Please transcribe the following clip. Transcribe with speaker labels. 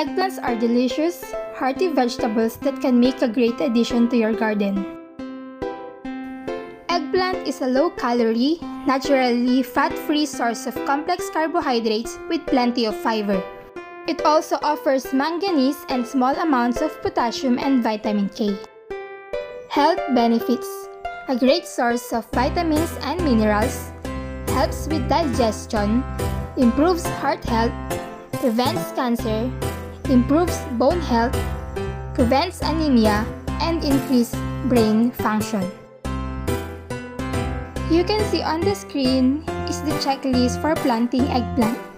Speaker 1: Eggplants are delicious, hearty vegetables that can make a great addition to your garden. Eggplant is a low-calorie, naturally fat-free source of complex carbohydrates with plenty of fiber. It also offers manganese and small amounts of potassium and vitamin K. Health benefits A great source of vitamins and minerals, helps with digestion, improves heart health, prevents cancer, improves bone health, prevents anemia, and increase brain function. You can see on the screen is the checklist for planting eggplant.